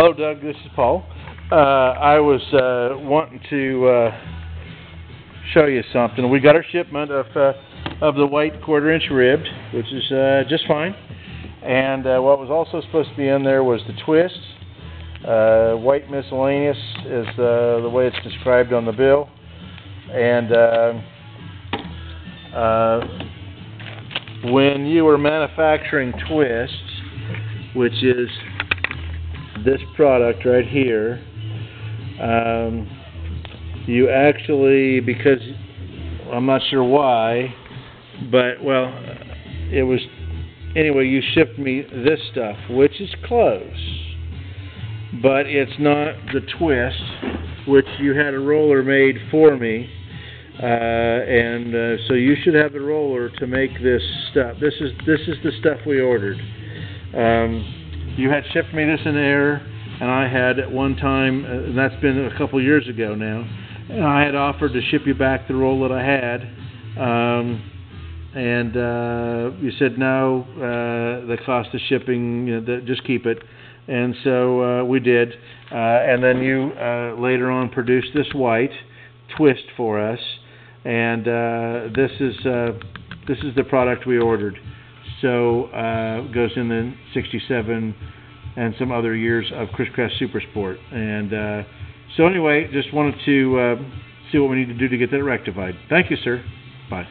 Hello, Doug. This is Paul. Uh, I was uh, wanting to uh, show you something. We got our shipment of uh, of the white quarter inch ribbed, which is uh, just fine. And uh, what was also supposed to be in there was the twist. White miscellaneous is the way it's described on the bill. And when you were manufacturing twists, which is this product right here, um, you actually, because I'm not sure why, but well, it was anyway. You shipped me this stuff, which is close, but it's not the twist, which you had a roller made for me. Uh, and uh, so you should have the roller to make this stuff. This is this is the stuff we ordered. Um, you had shipped me this in error, and I had at one time, uh, and that's been a couple years ago now, and I had offered to ship you back the roll that I had. Um, and uh, you said no, uh, the cost of shipping, you know, the, just keep it. And so uh, we did. Uh, and then you uh, later on produced this white twist for us, and this is this is the product we ordered. So uh, goes in the '67 and some other years of Chris Craft Super Sport. And uh, so anyway, just wanted to uh, see what we need to do to get that rectified. Thank you, sir. Bye.